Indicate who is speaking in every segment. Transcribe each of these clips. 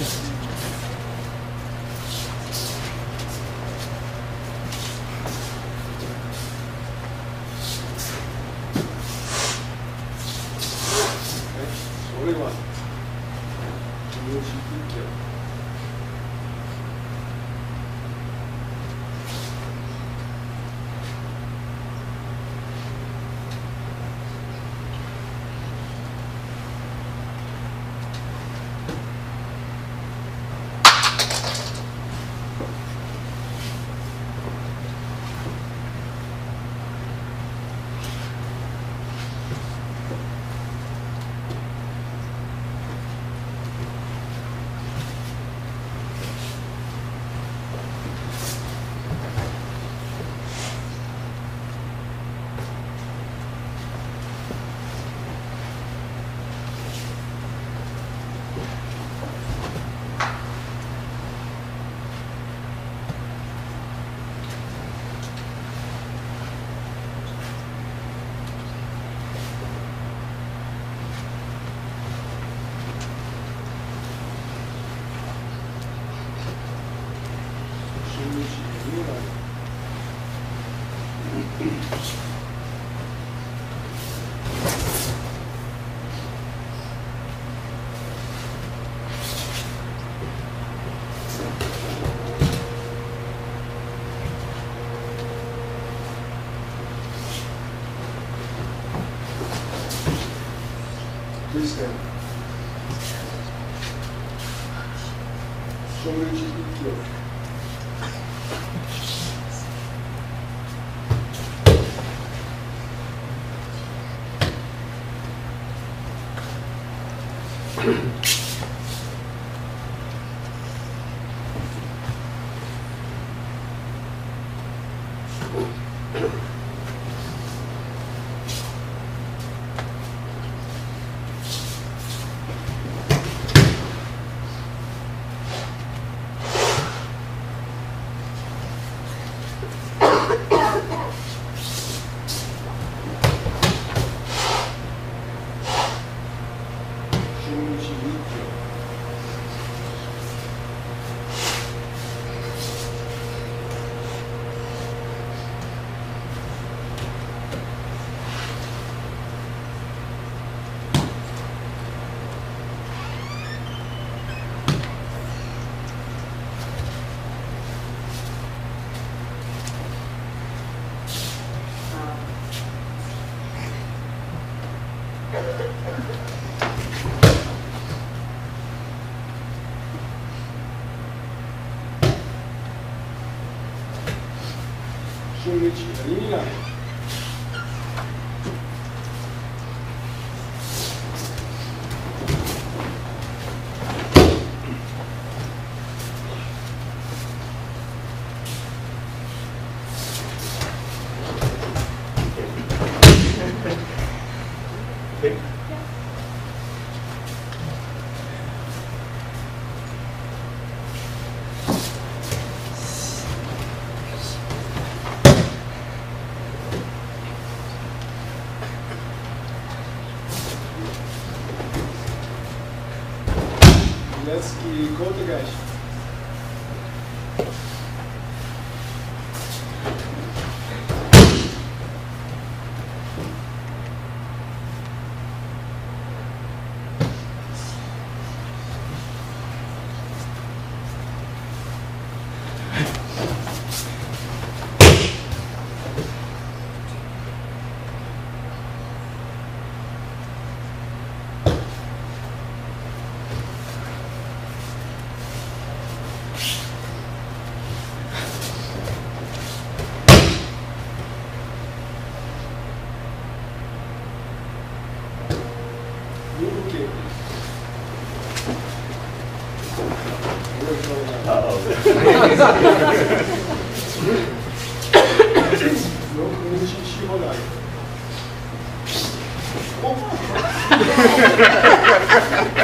Speaker 1: Just Please stand. Somebody should be. Сумыч Рина what you do. Nina. No, musisz siło dać.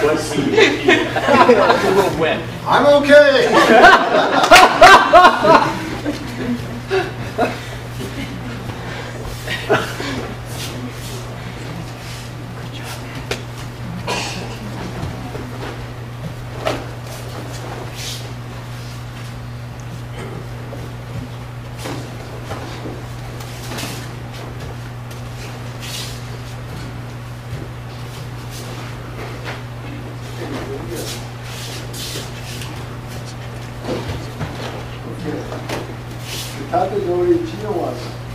Speaker 2: Was he? a little wet.
Speaker 1: I'm okay. 카테고리 진영 와서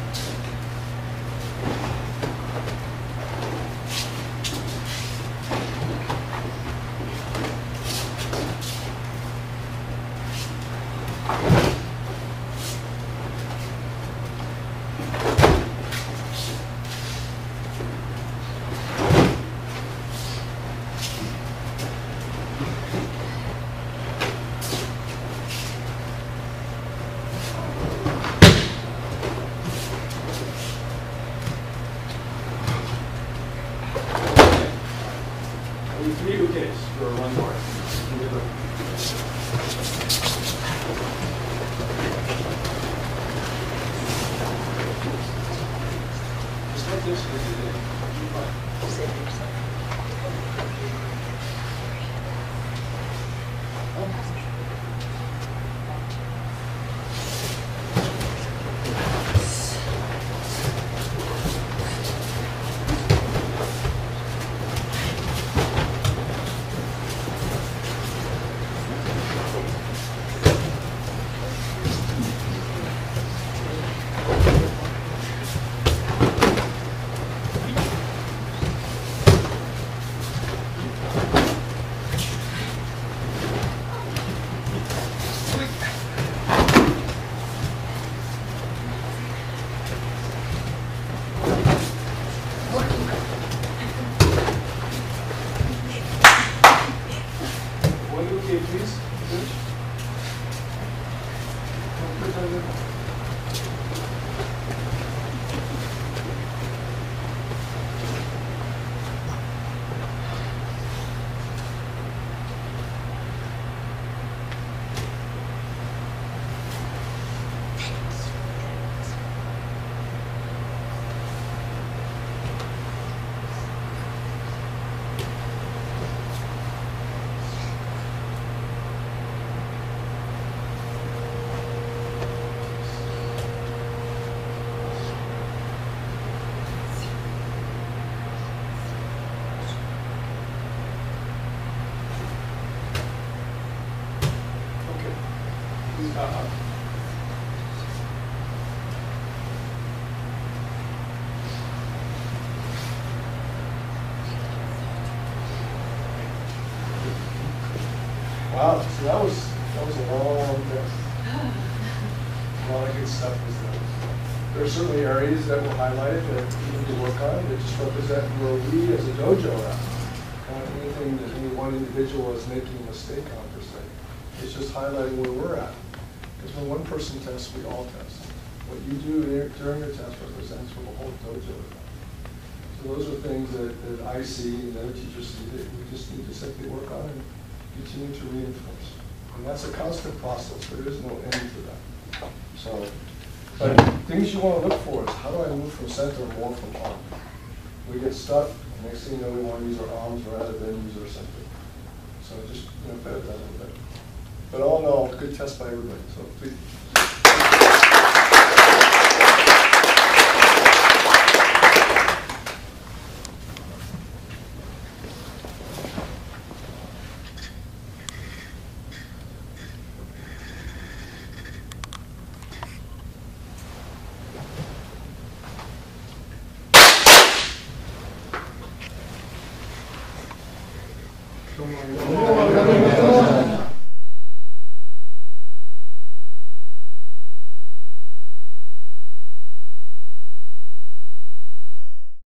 Speaker 2: Only three bouquets for one more.
Speaker 1: Just like this. So that was, that was a long test. A lot of good stuff was there. There are certainly areas that were highlighted that we need to work on, that just represent where we as a dojo are. Not anything that any one individual is making a mistake on per se. It's just highlighting where we're at. Because when one person tests, we all test. What you do during your test represents what the whole dojo is. So those are things that, that I see and other teachers see that we just need to simply work on continue to reinforce. And that's a constant process, there is no end to that. So, but things you want to look for is how do I move from center more from arm? We get stuck, and next thing you know, we want to use our arms rather than use our center. So just, you know, better that a little bit. But all in all, good test by everybody, so please. 동원하는